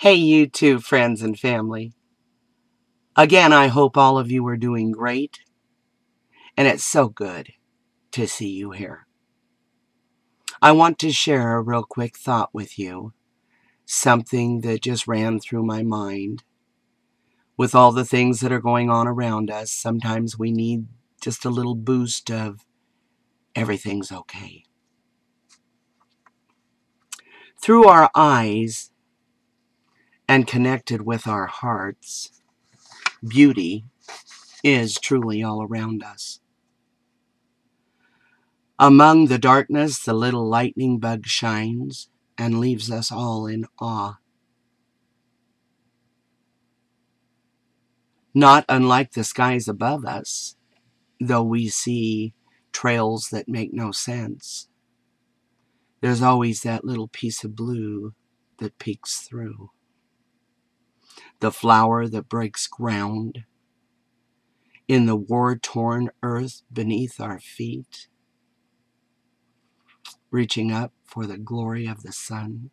Hey, you too, friends and family. Again, I hope all of you are doing great. And it's so good to see you here. I want to share a real quick thought with you. Something that just ran through my mind. With all the things that are going on around us, sometimes we need just a little boost of everything's okay. Through our eyes and connected with our hearts, beauty is truly all around us. Among the darkness, the little lightning bug shines and leaves us all in awe. Not unlike the skies above us, though we see trails that make no sense, there's always that little piece of blue that peeks through. The flower that breaks ground in the war-torn earth beneath our feet, reaching up for the glory of the sun.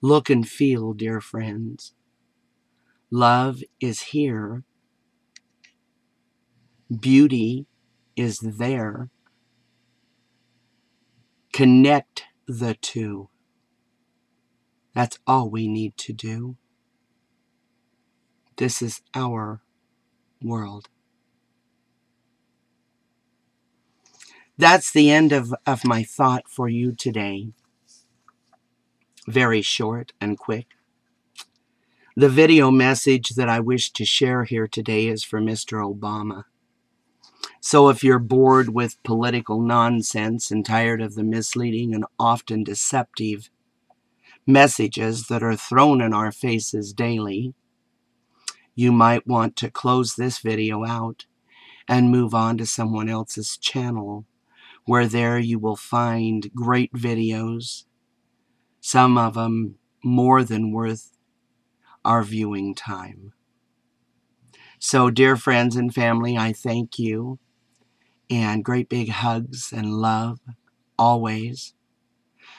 Look and feel, dear friends. Love is here Beauty is there. Connect the two. That's all we need to do. This is our world. That's the end of, of my thought for you today. Very short and quick. The video message that I wish to share here today is for Mr. Obama. So if you're bored with political nonsense and tired of the misleading and often deceptive messages that are thrown in our faces daily, you might want to close this video out and move on to someone else's channel where there you will find great videos, some of them more than worth our viewing time. So, dear friends and family, I thank you and great big hugs and love always.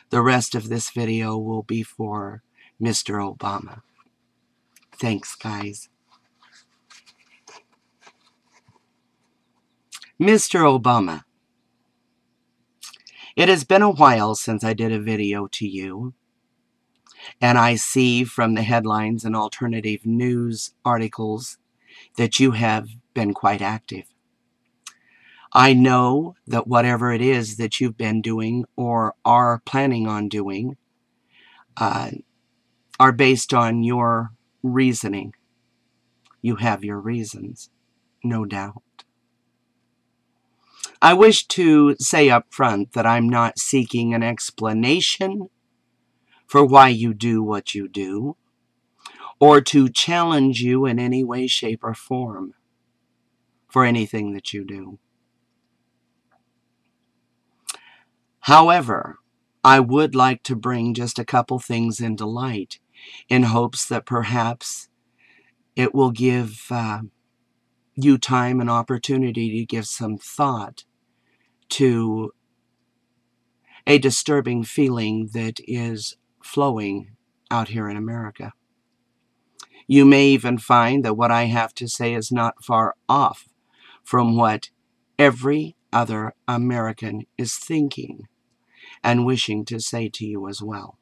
The rest of this video will be for Mr. Obama. Thanks, guys. Mr. Obama, it has been a while since I did a video to you, and I see from the headlines and alternative news articles that you have been quite active. I know that whatever it is that you've been doing or are planning on doing uh, are based on your reasoning. You have your reasons, no doubt. I wish to say up front that I'm not seeking an explanation for why you do what you do, or to challenge you in any way, shape, or form for anything that you do. However, I would like to bring just a couple things into light in hopes that perhaps it will give uh, you time and opportunity to give some thought to a disturbing feeling that is flowing out here in America. You may even find that what I have to say is not far off from what every other American is thinking and wishing to say to you as well.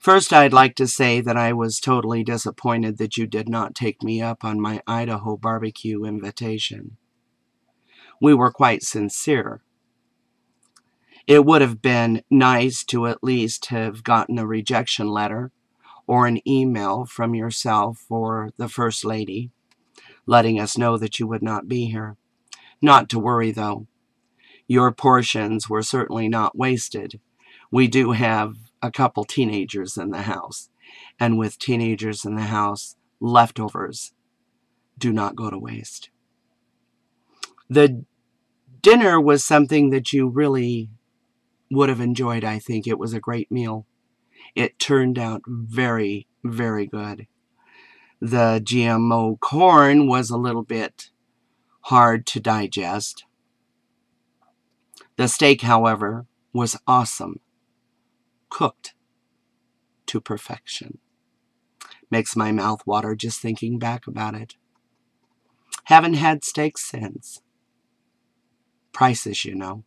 First, I'd like to say that I was totally disappointed that you did not take me up on my Idaho barbecue invitation. We were quite sincere. It would have been nice to at least have gotten a rejection letter or an email from yourself or the First Lady letting us know that you would not be here. Not to worry, though. Your portions were certainly not wasted. We do have a couple teenagers in the house, and with teenagers in the house, leftovers do not go to waste. The dinner was something that you really would have enjoyed, I think. It was a great meal. It turned out very, very good. The GMO corn was a little bit hard to digest. The steak, however, was awesome. cooked to perfection. Makes my mouth water just thinking back about it. Haven't had steak since. Prices, you know.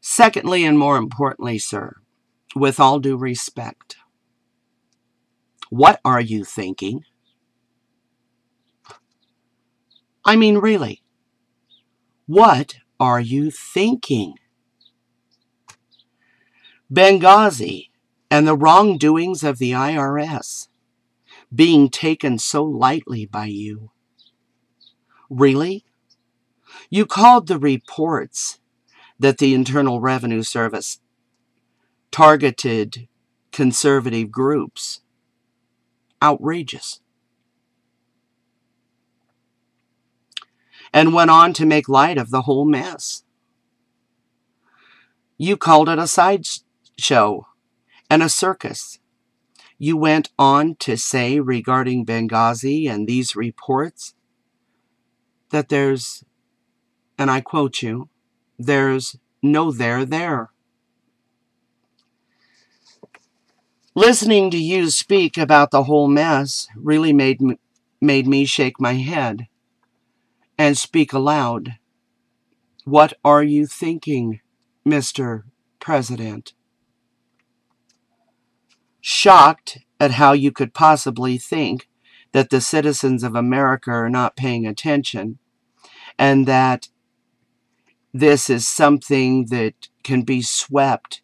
Secondly, and more importantly, sir, with all due respect, what are you thinking? I mean, really, what are you thinking? Benghazi and the wrongdoings of the IRS being taken so lightly by you. Really? You called the reports that the Internal Revenue Service targeted conservative groups outrageous. And went on to make light of the whole mess. You called it a sideshow and a circus. You went on to say regarding Benghazi and these reports that there's, and I quote you, there's no there there. Listening to you speak about the whole mess really made me, made me shake my head and speak aloud. What are you thinking, Mr. President? Shocked at how you could possibly think that the citizens of America are not paying attention and that this is something that can be swept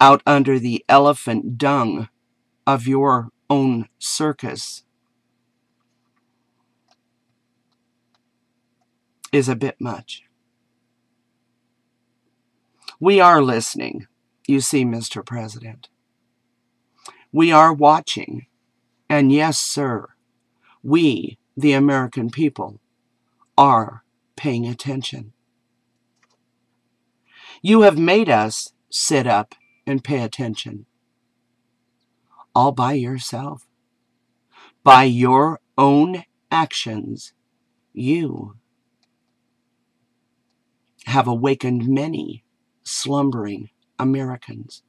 out under the elephant dung of your own circus is a bit much. We are listening, you see, Mr. President. We are watching. And yes, sir, we, the American people, are paying attention. You have made us sit up and pay attention. All by yourself. By your own actions, you have awakened many slumbering Americans.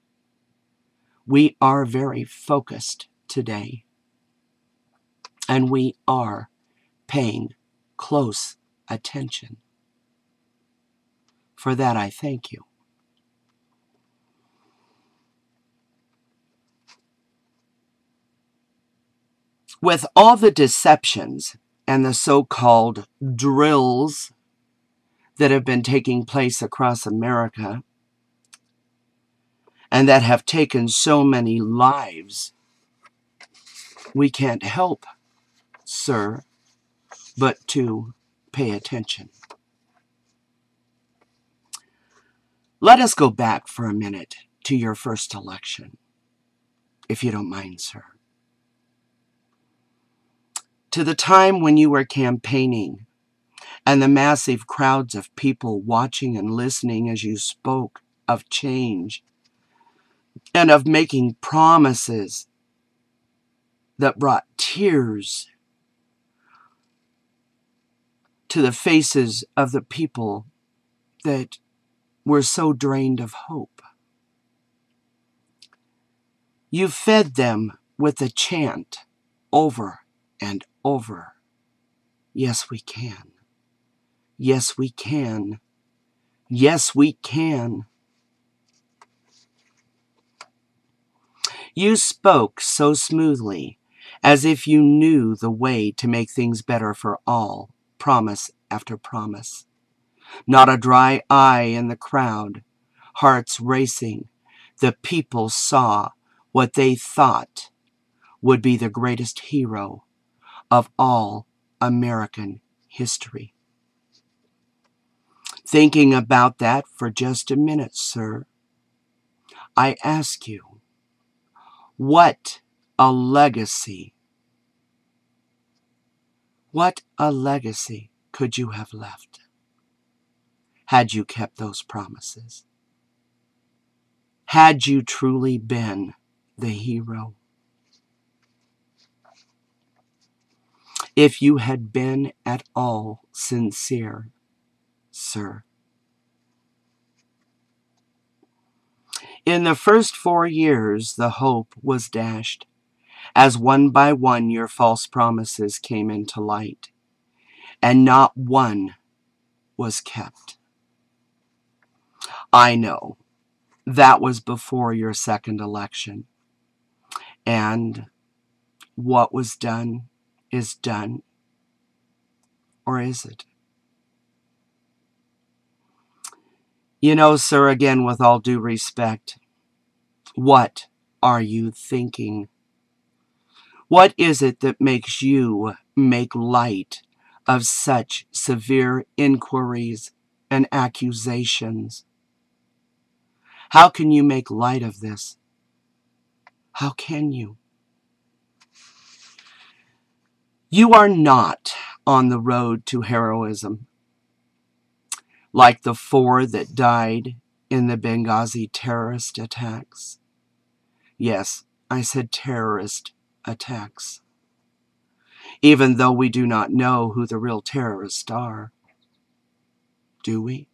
We are very focused today, and we are paying close attention. For that, I thank you. With all the deceptions and the so called drills that have been taking place across America and that have taken so many lives, we can't help, sir, but to pay attention. Let us go back for a minute to your first election, if you don't mind, sir to the time when you were campaigning and the massive crowds of people watching and listening as you spoke of change and of making promises that brought tears to the faces of the people that were so drained of hope. You fed them with a chant over and over. Yes, we can. Yes, we can. Yes, we can. You spoke so smoothly, as if you knew the way to make things better for all, promise after promise. Not a dry eye in the crowd, hearts racing. The people saw what they thought would be the greatest hero of all American history. Thinking about that for just a minute, sir, I ask you, what a legacy, what a legacy could you have left had you kept those promises? Had you truly been the hero? if you had been at all sincere, sir. In the first four years, the hope was dashed, as one by one your false promises came into light, and not one was kept. I know that was before your second election. And what was done is done. Or is it? You know, sir, again, with all due respect, what are you thinking? What is it that makes you make light of such severe inquiries and accusations? How can you make light of this? How can you? You are not on the road to heroism like the four that died in the Benghazi terrorist attacks. Yes, I said terrorist attacks. Even though we do not know who the real terrorists are. Do we?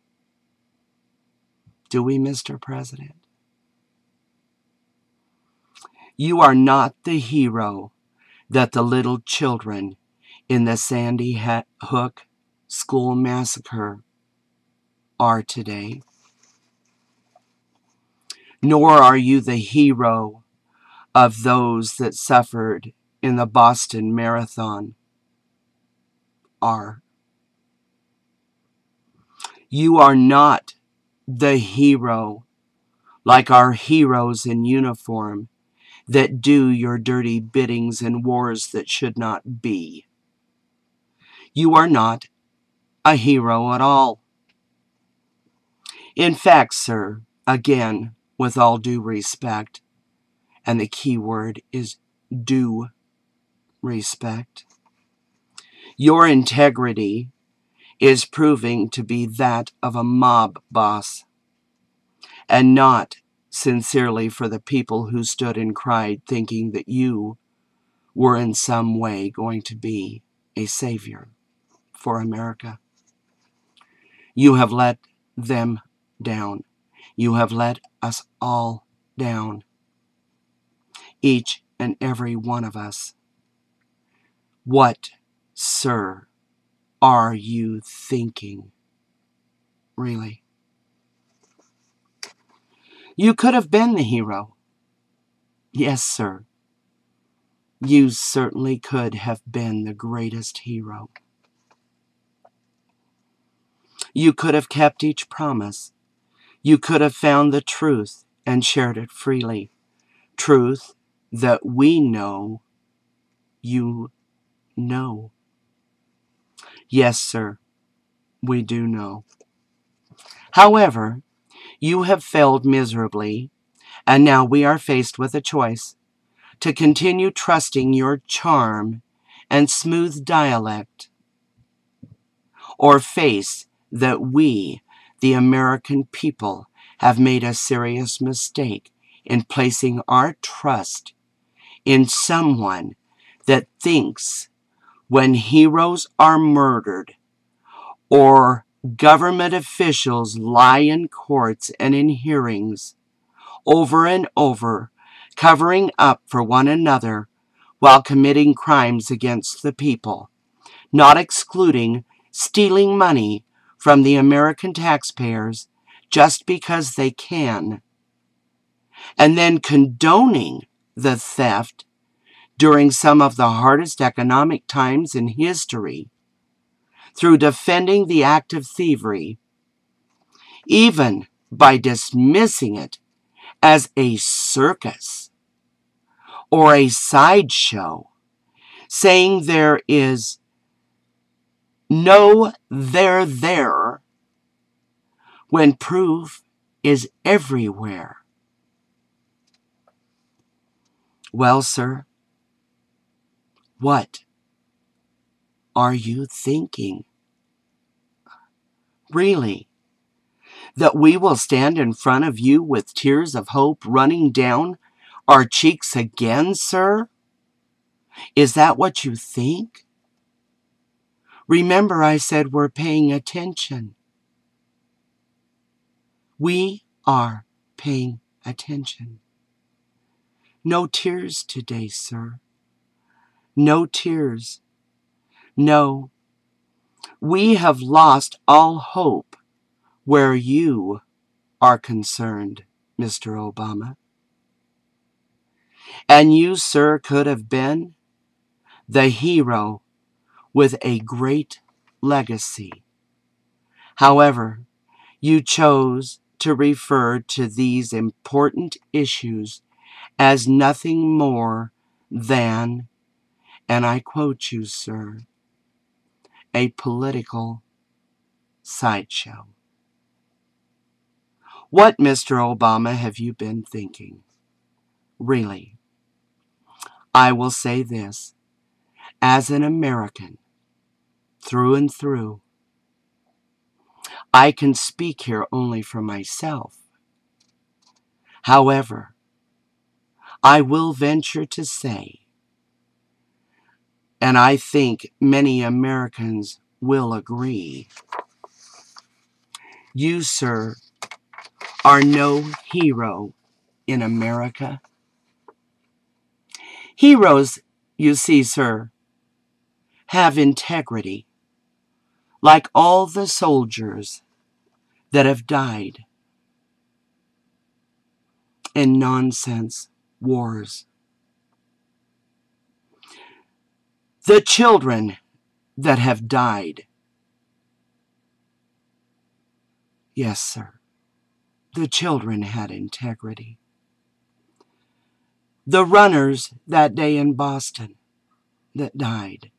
Do we, Mr. President? You are not the hero that the little children in the Sandy Hook school massacre are today. Nor are you the hero of those that suffered in the Boston Marathon are. You are not the hero like our heroes in uniform that do your dirty biddings in wars that should not be. You are not a hero at all. In fact, sir, again, with all due respect, and the key word is due respect, your integrity is proving to be that of a mob boss, and not sincerely for the people who stood and cried, thinking that you were in some way going to be a savior for America. You have let them down. You have let us all down. Each and every one of us. What, sir, are you thinking? Really? You could have been the hero. Yes, sir. You certainly could have been the greatest hero. You could have kept each promise you could have found the truth and shared it freely. Truth that we know you know. Yes, sir, we do know. However, you have failed miserably, and now we are faced with a choice to continue trusting your charm and smooth dialect, or face that we the American people have made a serious mistake in placing our trust in someone that thinks when heroes are murdered or government officials lie in courts and in hearings over and over, covering up for one another while committing crimes against the people, not excluding stealing money from the American taxpayers just because they can, and then condoning the theft during some of the hardest economic times in history through defending the act of thievery, even by dismissing it as a circus or a sideshow, saying there is no they're there when proof is everywhere. Well, sir, what are you thinking? Really? That we will stand in front of you with tears of hope running down our cheeks again, sir? Is that what you think? Remember, I said we're paying attention. We are paying attention. No tears today, sir. No tears. No, we have lost all hope where you are concerned, Mr. Obama. And you, sir, could have been the hero with a great legacy. However, you chose to refer to these important issues as nothing more than, and I quote you, sir, a political sideshow. What, Mr. Obama, have you been thinking? Really? I will say this. As an American, through and through, I can speak here only for myself. However, I will venture to say, and I think many Americans will agree, you, sir, are no hero in America. Heroes, you see, sir, have integrity, like all the soldiers that have died in nonsense wars. The children that have died. Yes, sir. The children had integrity. The runners that day in Boston that died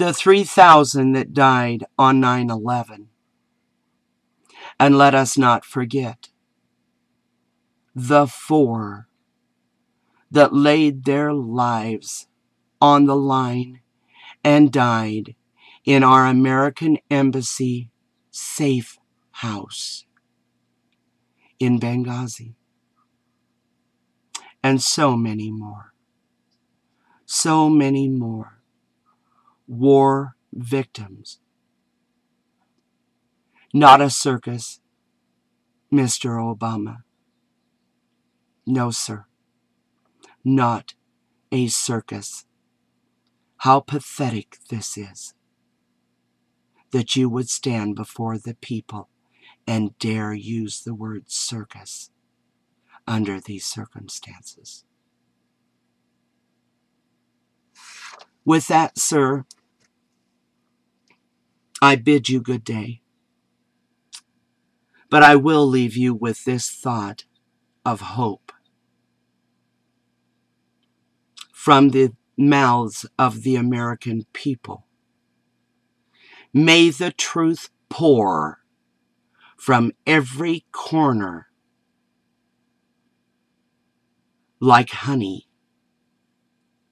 the 3,000 that died on 9 11. And let us not forget the four that laid their lives on the line and died in our American Embassy safe house in Benghazi. And so many more. So many more war victims. Not a circus, Mr. Obama. No, sir. Not a circus. How pathetic this is that you would stand before the people and dare use the word circus under these circumstances. With that, sir, I bid you good day. But I will leave you with this thought of hope. From the mouths of the American people. May the truth pour from every corner like honey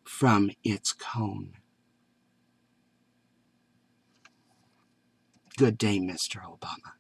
from its cone. Good day, Mr. Obama.